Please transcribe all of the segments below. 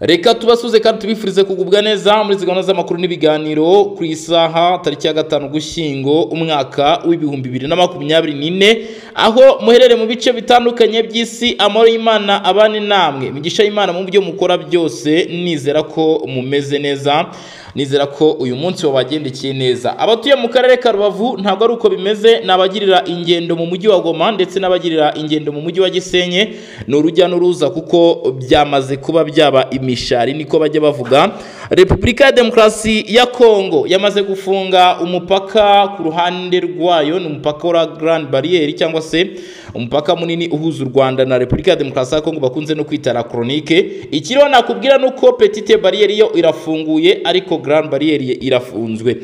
reka tubasuze kandi tubifurize kugubwa neza muri gahunda z'amakuru n'ibiganiro ku isaha tariki ya gatanu gushyingo umwaka w'ibihumbi bibiri na makumyabiri n'ine aho muherereye mu bice bitandukanye by'isi amahoro y'imana abane namwe. Imigisha y'imana mu byo mukora byose nizera ko mumeze neza. Nizera ko uyu munsi wabagendekeye neza. Abatuye mu karere ka rubavu ntabwo ari uko bimeze. Ni abagirira ingendo mu mujyi wa goma ndetse n'abagirira ingendo mu mujyi wa gisenyi ni urujya n'uruza kuko byamaze kuba byaba imishari niko bajya bavuga. Repubulika ya demokarasi ya kongo yamaze gufunga umupaka ku ruhande rwayo ni umupaka wa grand bariyeri cyangwa se umupaka munini uhuza u rwanda na repubulika ya demokarasi ya kongo bakunze no kwita la koronike ikiriho nakubwira ni uko petite bariyeri yo irafunguye ariko grand bariyeri irafunzwe.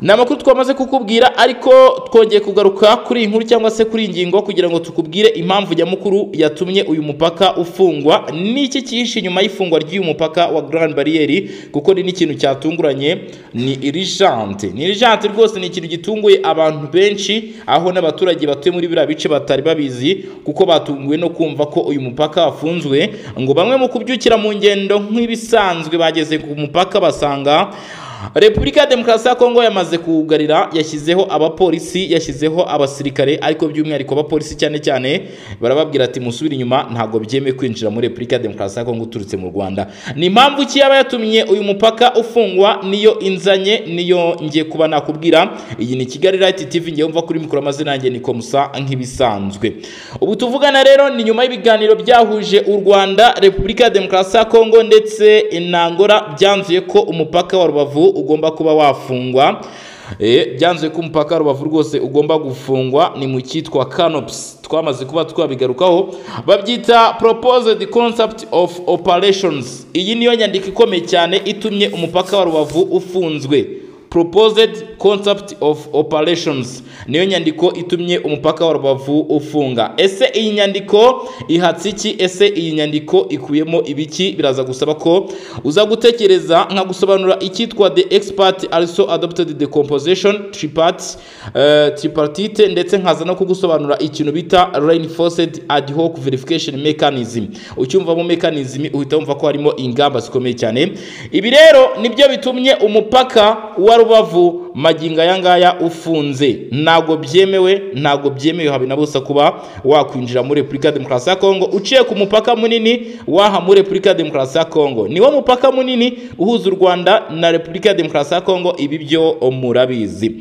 Ni amakuru twamaze kukubwira ariko twongeye kugaruka kuri iyi nkuru cyangwa se kuri iyi ngingo kugira ngo tukubwire impamvu nyamukuru yatumye uyu mupaka ufungwa. N'iki cyihishe inyuma y'ifungwa ry'uyu mupaka wa grand bariyeri kuko ni n'ikintu cyatunguranye. Ni irijante ni irijante rwose ni ikintu gitunguye abantu benshi aho n'abaturage batuye muri biriya bice batari babizi kuko batunguwe no kumva ko uyu mupaka wafunzwe. Ngo bamwe mu kubyukira mu ngendo nk'ibisanzwe bageze ku mupaka basanga repubulika ya demokarasi ya kongo yamaze kuwugarira yashyizeho abapolisi yashyizeho abasirikare ariko by'umwihariko abapolisi cyane cyane barababwira ati musubire inyuma ntabwo byemewe kwinjira muri repubulika ya demokarasi ya kongo uturutse mu rwanda. Ni impamvu ki yaba yatumye uyu mupaka ufungwa? Niyo inzanye niyo ngiye kuba nakubwira. Iyi ni kigali rayiti tivi ngiye wumva kuri mikoro amazina yanjye ni komusa nk'ibisanzwe. Ubu tuvugana rero ni nyuma y'ibiganiro byahuje u rwanda repubulika ya demokarasi ya kongo ndetse na Angola byanzuye ko umupaka wa rubavu ugomba kuba wafungwa. Byanzuye ko umupaka rubavu rwose ugomba gufungwa ni mu cyitwa canops. Twamaze kuba twabigarukaho babyita proposed concept of operations. Iyi niyo nyandiko ikomeye cyane itumye umupaka wa rubavu ufunzwe. Proposed concept of operations. Niyo nyandiko itumye umupaka wa rubavu ufunga. Ese iyi nyandiko ihatse iki? Ese iyi nyandiko ikuyemo ibiki? Biraza gusaba ko uza gutekereza nka gusobanura icyitwa the expert also adopted the composition tripart uh, tripartite ndetse nkaza no kugusobanura ikintu bita reinforced ad hoc verification mechanism. Ucyumvamo mechanism uhita wumva ko harimo ingamba zikomeye cyane. Ibi rero ni byo bitumye umupaka wa rubavu magingo aya ngaya ufunze. Ntabwo byemewe ntabwo byemewe habe na busa kuba wakwinjira muri repubulika ya demokarasi ya kongo. Uciye ku mupaka munini waha muri repubulika ya demokarasi ya kongo. Niwo mupaka munini uhuza u rwanda na repubulika ya demokarasi ya kongo. Ibi byo murabizi.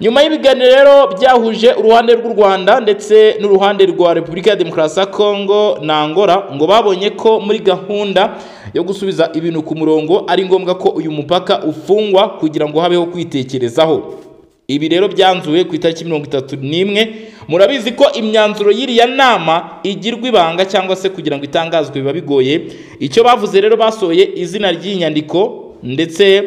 Nyuma y'ibiganiro rero byahuje uruhande rw'u rwanda ndetse n'uruhande rwa repubulika ya demokarasi ya kongo na angola ngo babonye ko muri gahunda yo gusubiza ibintu ku murongo ari ngombwa ko uyu mupaka ufungwa kugira ngo habeho kwitekerezaho. Ibi rero byanzuwe ku itariki mirongo itatu n'imwe. Murabizi ko imyanzuro y'iriya nama igirwa ibanga cyangwa se kugira ngo itangazwe biba bigoye. Icyo bavuze rero basohoye izina ry'iyi nyandiko ndetse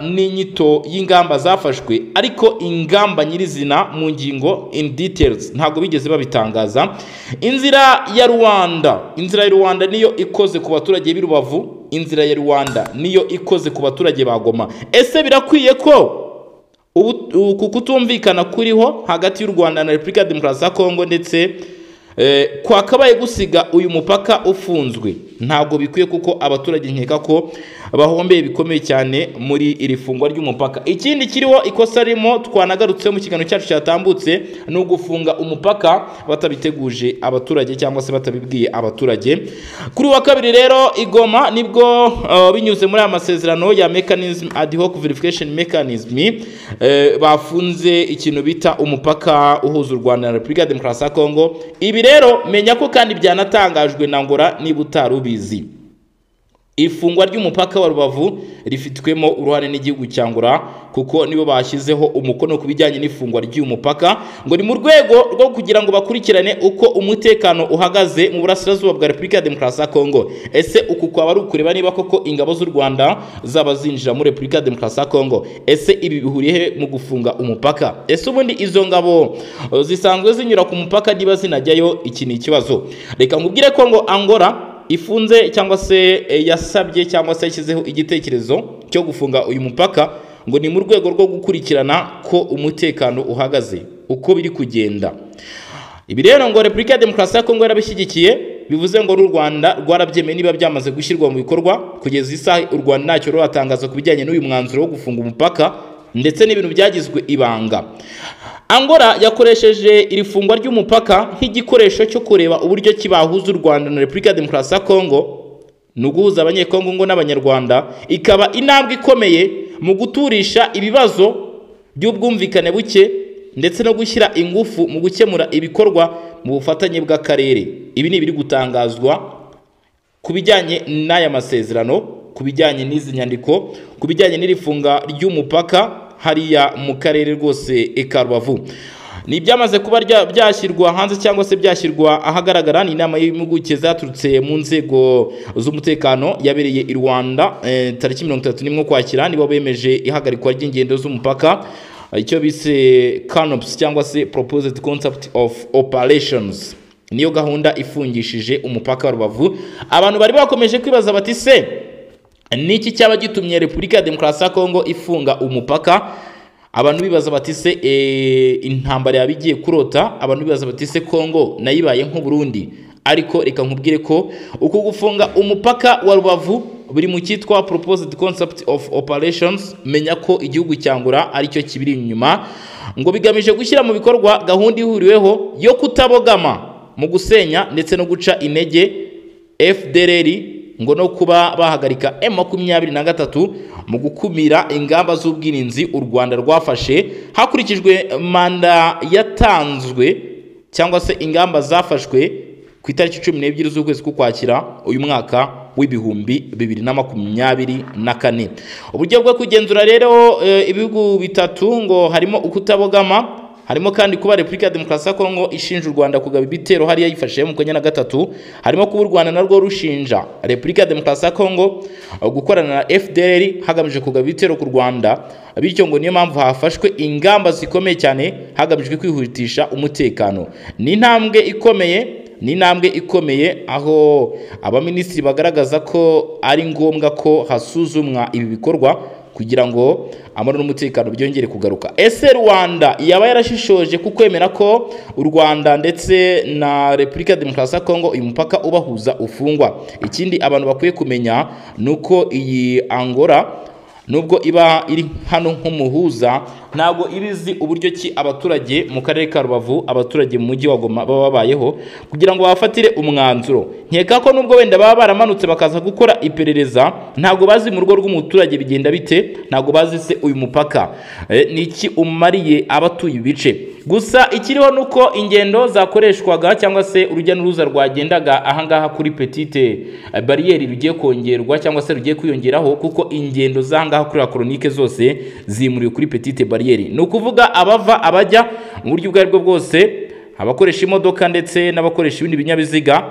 n'inyito y'ingamba zafashwe ariko ingamba nyirizina mu ngingo in details ntabwo bigeze babitangaza. Inzira ya rwanda inzira ya rwanda niyo ikoze ku baturage b'i rubavu inzira ya rwanda niyo ikoze ku baturage ba goma. Ese birakwiye ko uku kutumvikana kuriho hagati y'u rwanda na repubulika ya demokarasi ya kongo ndetse kwakabaye gusiga uyu mupaka ufunzwe? Ntabwo bikwiye kuko abaturage nkeka ko bahombeye bikomeye cyane muri iri fungwa ry'umupaka. Ikindi kiriho ikosa ririmo twanagarutse mu kiganiro cyacu cyatambutse ni ugufunga umupaka batabiteguje abaturage cyangwa se batabibwiye abaturage. Kuri wa kabiri rero igoma ni bwo binyuze muri aya masezerano ya mechanism ad hoc verification mechanism bafunze ikintu bita umupaka uhuza u rwanda na repubulika ya demokarasi ya kongo ibi rero menya ko kandi byanatangajwe na ngora niba utari ubizi. Ifungwa ry'umupaka wa rubavu rifitwemo uruhare n'igihugu cya ngora kuko nibo bashyizeho umukono ku bijyanye n'ifungwa ry'uyu mupaka ngo ni mu rwego rwo kugira ngo bakurikirane uko umutekano uhagaze mu burasirazuba bwa repubulika ya demokarasi ya kongo ese uku kwaba ari ukureba niba koko ingabo z'u rwanda zaba zinjira muri repubulika ya demokarasi ya kongo ese ibi bihuriye he mu gufunga umupaka? Ese ubundi izo ngabo zisanzwe zinyura ku mupaka niba zinajyayo? Iki ni ikibazo. Reka nkubwire ko ngo angora ifunze cyangwa se yasabye cyangwa se yashyizeho igitekerezo cyo gufunga uyu mupaka ngo ni mu rwego rwo gukurikirana ko umutekano uhagaze uko biri kugenda. Ibi rero ngo repubulika ya demokarasi ya kongo yarabishyigikiye bivuze ngo n'u Rwanda rwarabyemeye niba byamaze gushyirwa mu bikorwa kugeza isaha u Rwanda ntacyo ruratangaza ku bijyanye n'uyu mwanzuro wo gufunga umupaka ndetse n'ibintu byagizwe ibanga. Angola yakoresheje iri fungwa ry'umupaka nk'igikoresho cyo kureba uburyo ki bahuza u Rwanda na Repubulika Demokarasi ya Kongo ni uguhuza abanyekongo ngo n'abanyarwanda ikaba intambwe ikomeye mu guturisha ibibazo by'ubwumvikane buke ndetse no gushyira ingufu mu gukemura ibikorwa mu bufatanye bw'akarere. Ibi ni ibiri gutangazwa ku bijyanye n'aya masezerano ku bijyanye n'izi nyandiko ku bijyanye n'iri funga ry'umupaka hariya mu karere rwose ka rubavu ni ibyamaze kuba byashyirwa hanze cyangwa se byashyirwa ahagaragara ni inama y'impuguke zaturutse mu nzego z'umutekano yabereye i rwanda tariki mirongo itatu n'imwe ukwakira nibo bemeje ihagarikwa ry'ingendo z'umupaka. Icyo bise canops cyangwa se proposed concept of operations. Niyo gahunda ifungishije umupaka wa rubavu. Abantu bari bakomeje kwibaza bati se niki cyaba gitumye repubulika ya demokarasi ya kongo ifunga umupaka? Abantu bibaza bati se intambara yaba igiye kurota? Abantu bibaza bati se kongo nayibaye nk'uburundi ariko reka nkubwire ko uku gufunga umupaka wa rubavu biri mu cyitwa proposed concept of operations menya ko igihugu cyangura ari cyo kibiri inyuma ngo bigamije gushyira mu bikorwa gahunda ihuriweho yo kutabogama mu gusenya ndetse no guca intege fdrr ngo no kuba bahagarika M makumyabiri na gatatu mu gukumira ingamba z'ubwirinzi u Rwanda rwafashe hakurikijwe manda yatanzwe cyangwa se ingamba zafashwe ku itariki cumi n'ebyiri z'ukwezi k'ukwakira uyu mwaka w'ibihumbi bibiri na makumyabiri na kane. Uburyo bwo kugenzura rero ibihugu bitatu ngo harimo ukutabogama harimo kandi kuba repubulika ya demokarasi ya kongo ishinja u rwanda kugaba ibitero hariya yifashije mu kanya na gatatu harimo kuba u rwanda narwo rushinja repubulika ya demokarasi ya kongo gukorana na fdr hagamijwe kugaba ibitero ku rwanda bityo ngo niyo mpamvu hafashwe ingamba zikomeye cyane hagamijwe kwihutisha umutekano. Ni intambwe ikomeye ni intambwe ikomeye aho abaminisitiri bagaragaza ko ari ngombwa ko hasuzumwa ibi bikorwa kugira ngo amahoro n'umutekano byongere kugaruka. Ese rwanda yaba yarashishoje ku kwemera ko u rwanda ndetse na repubulika ya demokarasi ya kongo uyu mupaka ubahuza ufungwa? Ikindi abantu bakwiye kumenya ni uko iyi angora nubwo iba iri hano nk'umuhuza ntabwo iba izi uburyo ki abaturage mu karere ka rubavu abaturage mu mujyi wa goma baba babayeho kugira ngo bafatire umwanzuro. Nkeka ko nubwo wenda baba baramanutse bakaza gukora iperereza ntabwo bazi mu rugo rw'umuturage bigenda bite ntabwo bazi se uyu mupaka. Ni iki umariye abatuye ibice? Gusa ikiriho ni uko ingendo zakoreshwaga cyangwa se urujya n'uruza rwagendaga ahangaha kuri petite. Bariyeri rugiye kongerwa cyangwa se rugiye kwiyongeraho kuko ingendo z'ahangaha kuri koronike zose zimuriwe kuri petite bariyeri ni ukuvuga abava abajya mu buryo ubwo ari bwo bwose abakoresha imodoka ndetse n'abakoresha ibindi binyabiziga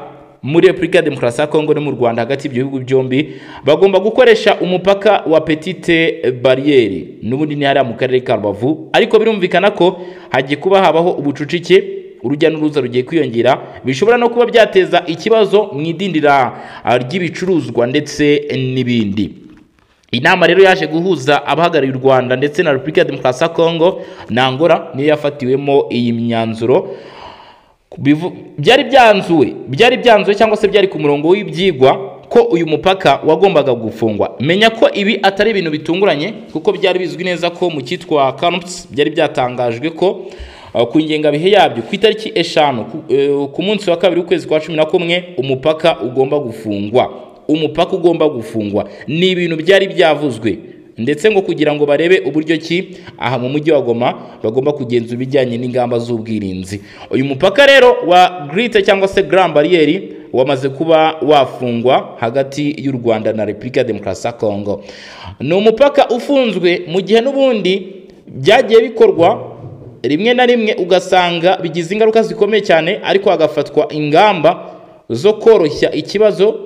muri repubulika ya demokarasi ya kongo no mu rwanda hagati y'ibyo bihugu byombi bagomba gukoresha umupaka wa petite bariyeri n'ubundi ni hariya mu karere ka rubavu. Ariko birumvikana ko hagiye kuba habaho ubucucike urujya n'uruza rugiye kwiyongera bishobora no kuba byateza ikibazo mu idindira ry'ibicuruzwa ndetse n'ibindi. Inama rero yaje guhuza abahagarariye u rwanda ndetse na repubulika ya demokarasi ya kongo na angola niyo yafatiwemo iyi myanzuro. Byari byanzuwe byari byanzuwe cyangwa se byari ku murongo w'ibyigwa ko uyu mupaka wagombaga gufungwa. Menya ko ibi atari ibintu bitunguranye kuko byari bizwi neza ko mu cyitwa kanupusi byari byatangajwe ko ku ngengabihe yabyo ku itariki eshanu ku munsi wa kabiri w'ukwezi kwa cumi na kumwe umupaka ugomba gufungwa. Umupaka ugomba gufungwa. Ni ibintu byari byavuzwe. Ndetse ngo kugira ngo barebe uburyo ki aha mu mujyi wa Goma bagomba kugenzura ibijyanye n'ingamba z'ubwirinzi. Uyu mupaka rero wa Grite cyangwa se Grand Barrier wamaze kuba wafungwa hagati y'u Rwanda na Repubulika ya Demokarasi ya Kongo ni umupaka ufunzwe mu gihe n'ubundi byagiye bikorwa rimwe na rimwe ugasanga bigize ingaruka zikomeye cyane ariko hagafatwa ingamba zo koroshya ikibazo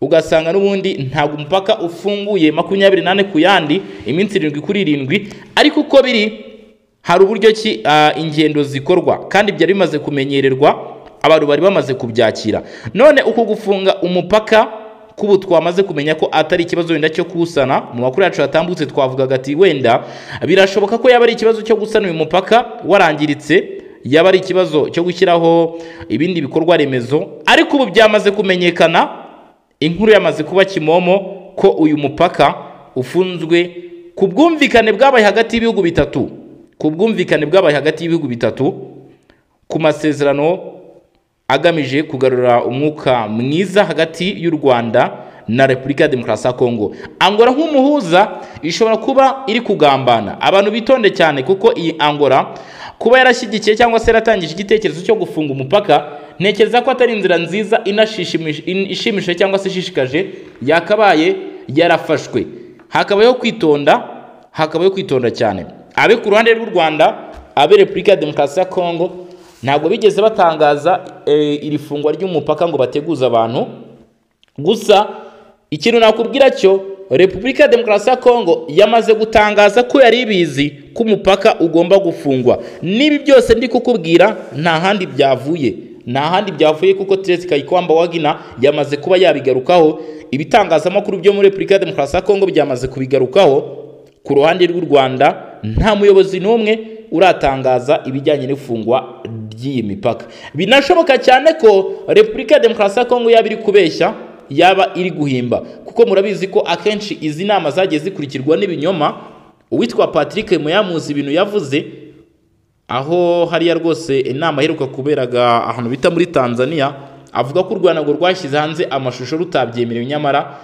ugasanga n'ubundi ntabwo umupaka ufunguye makumyabiri n'ane ku yandi iminsi irindwi kuri irindwi ariko uko biri hari uburyo ki ingendo zikorwa. Kandi byari bimaze kumenyererwa abantu bari bamaze kubyakira. None uku gufunga umupaka kubu twamaze kumenya ko atari ikibazo wenda cyo kuwusana mu makuru yacu yatambutse twavugaga ati wenda birashoboka ko yaba ari ikibazo cyo gusana uyu mupaka warangiritse yaba ari ikibazo cyo gushyiraho ibindi bikorwa remezo ariko ubu byamaze kumenyekana inkuru yamaze kuba kimomo ko uyu mupaka ufunzwe ku bwumvikane bwabaye hagati y'ibihugu bitatu ku bwumvikane bwabaye hagati y'ibihugu bitatu ku masezerano agamije kugarura umwuka mwiza hagati y'u Rwanda na Repubulika ya Demokarasi ya Kongo. Angola nk'umuhuza ishobora kuba iri kugambana. Abantu bitonde cyane kuko iyi Angola kuba yarashyigikiye cyangwa se yaratangije igitekerezo cyo gufunga umupaka ntekereza ko atari inzira nziza ishimishije cyangwa se ishishikaje yakabaye yarafashwe. Hakabayeho kwitonda hakabayeho kwitonda cyane. Abe ku ruhande rw'u Rwanda abe Repubulika ya Demokarasi ya Kongo ntabwo bigeze batangaza iri fungwa ry'umupaka ngo bateguze abantu. Gusa ikintu nakubwira cyo repubulika ya demokarasi ya kongo yamaze gutangaza ko yari ibizi ko umupaka ugomba gufungwa. N'ibi byose ndi kukubwira nta handi byavuye. Nta handi byavuye kuko teresi kayikwamba wagina yamaze kuba yabigarukaho. Ibitangazamakuru byo muri repubulika ya demokarasi ya kongo byamaze kubigarukaho. Ku ruhande rw'u rwanda nta muyobozi n'umwe uratangaza ibijyanye n'ifungwa ry'iyi mipaka. Binashoboka cyane ko repubulika ya demokarasi ya kongo yaba iri kubeshya yaba iri guhimba. Kuko murabizi ko akenshi izi nama zagiye zikurikirwa n'ibinyoma. Uwitwa patrick muyamuzi ibintu yavuze aho hariya rwose inama iheruka kuberaga ahantu bita muri tanzania avuga ko u rwanda ngo rwashyize hanze amashusho rutabyemerewe nyamara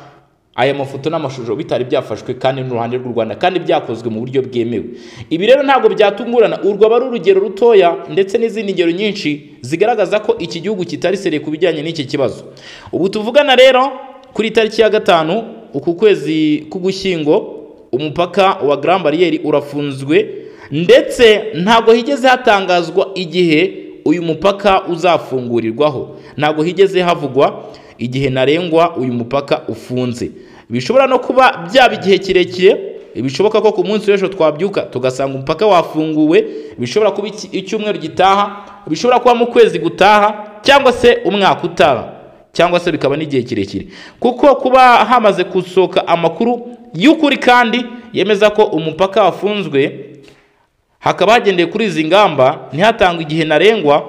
aya mafoto n'amashusho bitari byafashwe kandi n'uruhande rw'u rwanda kandi byakozwe mu buryo bwemewe. Ibi rero ntabwo byatungurana urwo aba ari urugero rutoya ndetse n'izindi ngero nyinshi zigaragaza ko iki gihugu kitari sereye ku bijyanye n'iki kibazo. Ubu tuvugana rero kuri tariki ya gatanu uku kwezi k'ugushyingo umupaka wa Grand urafunzwe ndetse ntabwo higeze hatangazwa igihe uyu mupaka uzafungurirwaho. Ntabwo higeze havugwa igihe ntarengwa uyu mupaka ufunze. Bishobora no kuba byaba igihe kirekire bishoboka ko ku munsi w'ejo twabyuka tugasanga umupaka wafunguwe bishobora kuba icyumweru gitaha bishobora kuba mu kwezi gutaha cyangwa se umwaka utaha cyangwa se bikaba n'igihe kirekire. Kuko kuba hamaze gusohoka amakuru y'ukuri kandi yemeza ko umupaka wafunzwe hakaba hagendeye kuri izi ngamba ntihatangwe igihe ntarengwa.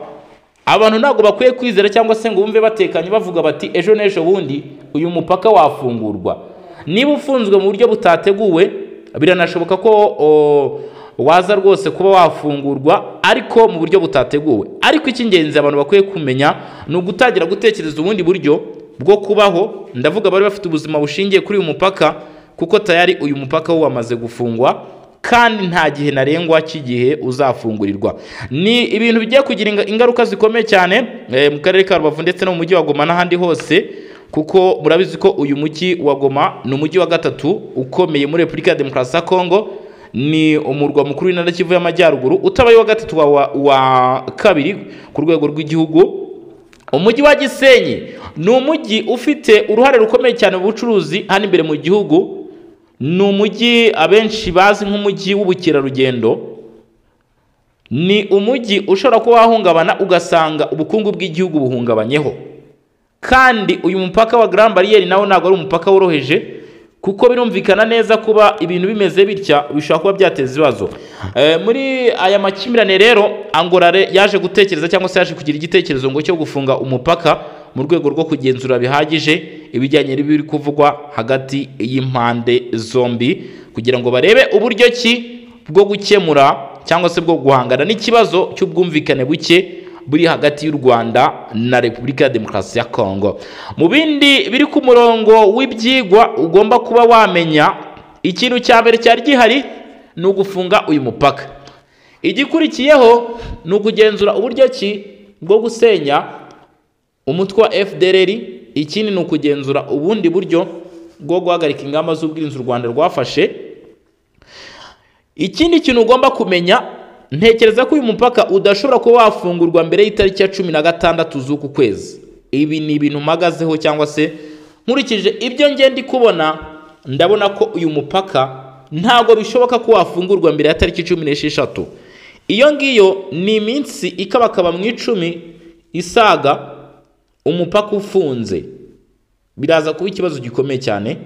Abantu ntabwo bakwiye kwizera cyangwa se ngo bumve batekanye bavuga bati ejo n'ejo bundi uyu mupaka wafungurwa. Niba ufunzwe mu buryo butateguwe biranashoboka ko waza rwose kuba wafungurwa ariko mu buryo butateguwe. Ariko icy'ingenzi abantu bakwiye kumenya ni ugutangira gutekereza ubundi buryo bwo kubaho. Ndavuga bari bafite ubuzima bushingiye kuri uyu mupaka kuko tayari uyu mupaka wo wamaze gufungwa. Kandi nta gihe ntarengwa cy'igihe uzafungurirwa. Ni ibintu bigiye kugira ingaruka zikomeye cyane mu karere ka rubavu ndetse no mu mujyi wa goma n'ahandi hose kuko murabizi ko uyu mujyi wa goma ni umujyi wa gatatu ukomeye muri repubulika ya demokarasi ya kongo ni umurwa mukuru w'intara kivu y'amajyaruguru utabaye wa gatatu wa kabiri ku rwego rw'igihugu. Umujyi wa gisenyi ni umujyi ufite uruhare rukomeye cyane mu bucuruzi hano imbere mu gihugu ni umujyi abenshi bazi nk'umujyi w'ubukerarugendo. Ni umujyi ushobora kuba wahungabana ugasanga ubukungu bw'igihugu buhungabanyeho. Kandi uyu mupaka wa Grand Barrier nawo ntabwo ari umupaka woroheje kuko birumvikana neza kuba ibintu bimeze bitya bishobora kuba byateza ibibazo. Muri aya makimbirane rero Angola yaje gutekereza cyangwa se yaje kugira igitekerezo ngo cyo gufunga umupaka mu rwego rwo kugenzura bihagije. Ibijyanye n'ibiri kuvugwa hagati y'impande zombi kugira ngo barebe uburyo ki bwo gukemura cyangwa se bwo guhangana n'ikibazo cy'ubwumvikane buke buri hagati y'u Rwanda na Repubulika ya Demokarasi ya Kongo mu bindi biri ku murongo w'ibyigwa ugomba kuba wamenya ikintu cya mbere cyari gihari ni ugufunga uyu mupaka. Igikurikiyeho ni ukugenzura uburyo ki bwo gusenya umutwe wa FDLR ikindi ni ukugenzura ubundi buryo bwo guhagarika ingamba z'ubwirinzi u Rwanda rwafashe. Ikindi kintu ugomba kumenya ntekereza ko uyu mupaka udashobora kuba wafungurwa mbere y'itariki ya cumi na gatandatu z'uku kwezi. Ibi ni ibintu mpagazeho cyangwa se nkurikije ibyo ngenda kubona ndabona ko uyu mupaka ntabwo bishoboka ko wafungurwa mbere ya tariki cumi n'esheshatu. Iyo ngiyo ni iminsi ikabakaba mu icumi isaga umupaka ufunze. Biraza kuba ikibazo gikomeye cyane.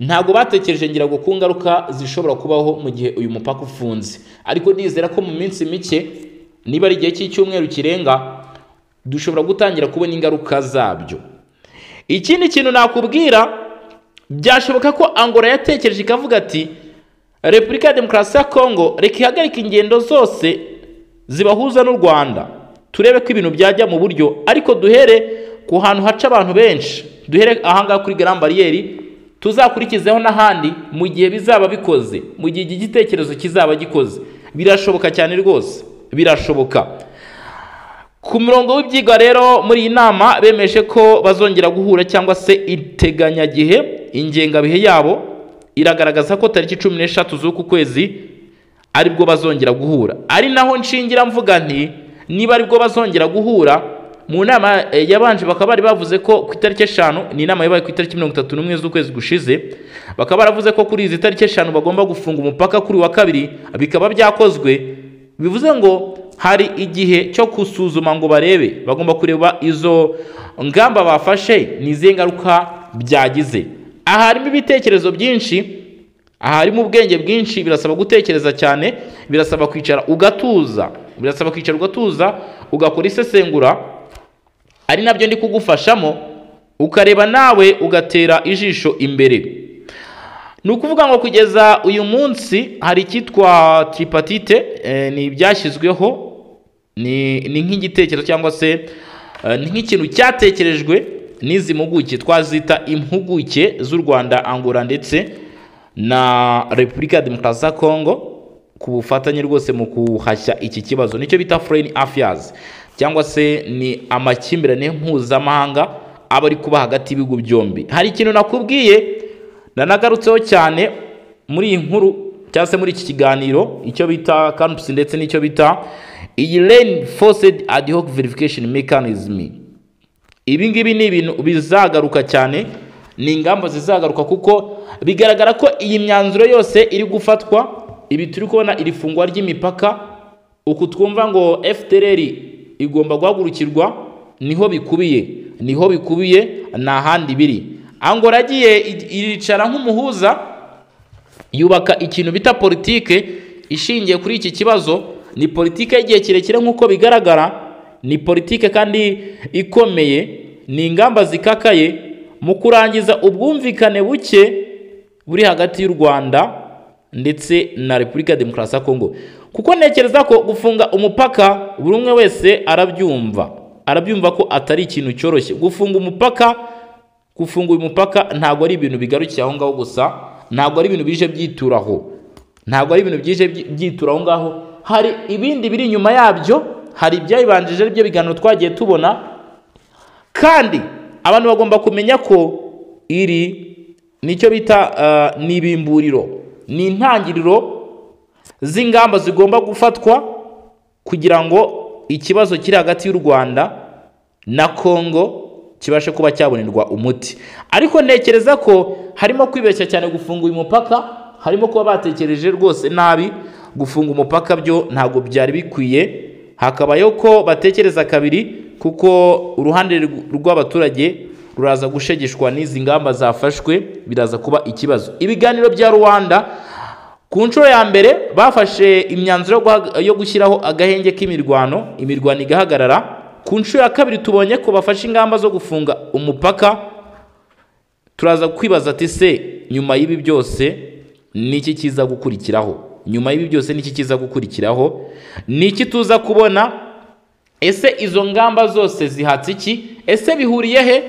Ntabwo batekereje ngira ngo ku ngaruka zishobora kubaho mu gihe uyu mupaka ufunze. Ariko nizera ko mu minsi mike niba ari igihe cy'icyumweru kirenga dushobora gutangira kubona ingaruka zabyo. Ikindi kintu nakubwira byashoboka ko angola yatekereje ikavuga ati repubulika ya demokarasi ya kongo reka ihagarike ingendo zose zibahuza n'u rwanda. Turebe ko ibintu byajya mu buryo ariko duhere ku hantu haca abantu benshi. Duhere ahangaha kuri garan bariyeri tuzakurikizeho n'ahandi mu gihe bizaba bikoze mu gihe igitekerezo kizaba gikoze. Birashoboka cyane rwose. Birashoboka. Ku murongo w'ibyigwa rero muri iyi nama bemeje ko bazongera guhura cyangwa se iteganyagihe ingengabihe yabo iragaragaza ko tariki cumi n'eshatu z'uku kwezi ari bwo bazongera guhura. Ari naho nshingira mvuga nti niba ari bwo bazongera guhura mu nama yabanje bakaba bari bavuze ko ku itariki eshanu ni inama yabaye ku itariki mirongo itatu n'umwe z'ukwezi gushize bakaba baravuze ko kuri izi tariki eshanu bagomba gufunga umupaka kuri wa kabiri bikaba byakozwe bivuze ngo hari igihe cyo gusuzuma ngo barebe bagomba kureba izo ngamba bafashe ni izihe ngaruka byagize. Aha harimo ibitekerezo byinshi aha harimo ubwenge bwinshi birasaba gutekereza cyane birasaba kwicara ugatuza birasaba kwicara ugatuza ugakora isesengura ari na byo ndi kugufashamo ukareba nawe ugatera ijisho imbere. Ni ukuvuga ngo kugeza uyu munsi hari icyitwa tripatite ni ibyashyizweho ni nk'igitekerezo cyangwa se ni nk'ikintu cyatekerejwe n'izi mpuguke twazita impuguke z'u rwanda angola ndetse na repubulika ya demokarasi ya kongo ku bufatanye rwose mu guhashya iki kibazo. Nicyo bita foreign affairs. Cyangwa se ni amakimbirane mpuzamahanga aba ari kuba hagati y'ibihugu byombi. Hari ikintu nakubwiye nanagarutseho cyane muri iyi nkuru cyangwa se muri iki kiganiro icyo bita canups ndetse n'icyo bita iyi reinforced ad hoc verification mechanism. Ibi ngibi ni ibintu bizagaruka cyane ni ingamba zizagaruka kuko bigaragara ko iyi myanzuro yose iri gufatwa ibi turi kubona iri fungwa ry'imipaka uku twumva ngo fdr igomba guhagurukirwa ni ho bikubiye ni ho bikubiye nta handi biri. Angola agiye iricara nk'umuhuza yubaka ikintu bita politike ishingiye kuri iki kibazo. Ni politike y'igihe kirekire nk'uko bigaragara ni politike kandi ikomeye ni ingamba zikakaye mu kurangiza ubwumvikane buke buri hagati y'u rwanda ndetse na repubulika ya demokarasi ya kongo kuko ntekereza ko gufunga umupaka buri umwe wese arabyumva. Arabyumva ko atari ikintu cyoroshye. Gufunga umupaka gufunga uyu mupaka ntabwo ari ibintu bigarukiye aho ngaho gusa ntabwo ari ibintu bije byituraho ntabwo ari ibintu byije byitura aho ngaho. Hari ibindi biri inyuma yabyo hari ibyayibanjije ari byo biganiro twagiye tubona. Kandi abantu bagomba kumenya ko iri ni cyo bita ni ibimburiro. Ni intangiriro z'ingamba zigomba gufatwa kugira ngo ikibazo kiri hagati y'u rwanda na kongo kibashe kuba cyabonerwa umuti. Ariko ntekereza ko harimo kwibeshya cyane gufunga uyu mupaka harimo kuba batekereje rwose nabi gufunga umupaka byo ntabwo byari bikwiye. Hakabayeho ko batekereza kabiri kuko uruhande rw'abaturage ruraza gushegeshwa n'izi ngamba zafashwe biraza kuba ikibazo. Ibiganiro bya rwanda ku nshuro ya mbere bafashe imyanzuro yo gushyiraho agahenge k'imirwano. Imirwano igahagarara. Ku nshuro ya kabiri tubonye ko bafashe ingamba zo gufunga umupaka. Turaza kwibaza ati se nyuma y'ibi byose niki kiza gukurikiraho? Nyuma y'ibi byose niki kiza gukurikiraho? Niki tuza kubona? Ese izo ngamba zose zihatse iki? Ese bihuriye he?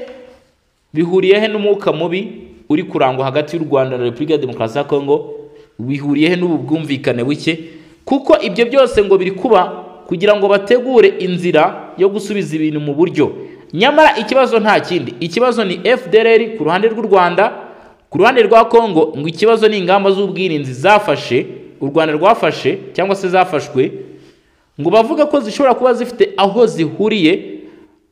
Bihuriye he n'umwuka mubi uri kurangwa hagati y'u rwanda na repubulika ya demokarasi ya kongo? Bihuriye he n'ubu bwumvikane buke? Kuko ibyo byose ngo biri kuba kugira ngo bategure inzira yo gusubiza ibintu mu buryo. Nyamara ikibazo nta kindi. Ikibazo ni fdr ku ruhande rw'u rwanda ku ruhande rwa kongo ngo ikibazo ni ingamba z'ubwirinzi zafashe u rwanda rwafashe cyangwa se zafashwe ngo bavuga ko zishobora kuba zifite aho zihuriye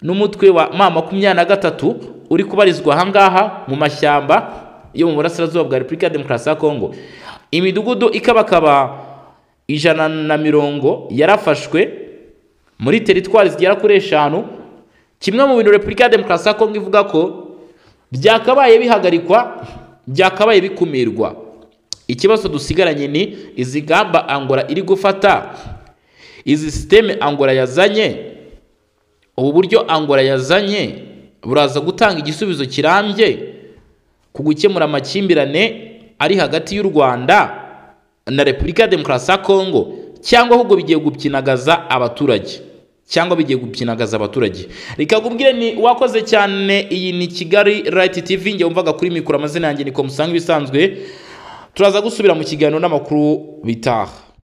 n'umutwe wa ma makumyabiri na gatatu uri kubarizwa ahangaha mu mashyamba yo mu burasirazuba bwa repubulika ya demokarasi ya kongo imidugudu ikabakaba ijana na mirongo yarafashwe muri teritwari zigera kuri eshanu. Kimwe mu bintu repubulika ya demokarasi ya kongo ivuga ko byakabaye bihagarikwa byakabaye bikumirwa. Ikibazo dusigaranye ni izi ngamba angola iri gufata izi sisiteme angola yazanye ubu buryo angola yazanye buraza gutanga igisubizo kirambye ku gukemura amakimbirane ari hagati y'u rwanda na repubulika ya demokarasi ya kongo cyangwa ahubwo bigiye gupyinagaza abaturage cyangwa bigiye gupyinagaza abaturage. Reka kubwire ni wakoze cyane iyi ni kigali rayiti tivi njye wumvaga kuri mikoro amazina yanjye niko musanga ibisanzwe turaza gusubira mu kiganiro n'amakuru bitaha.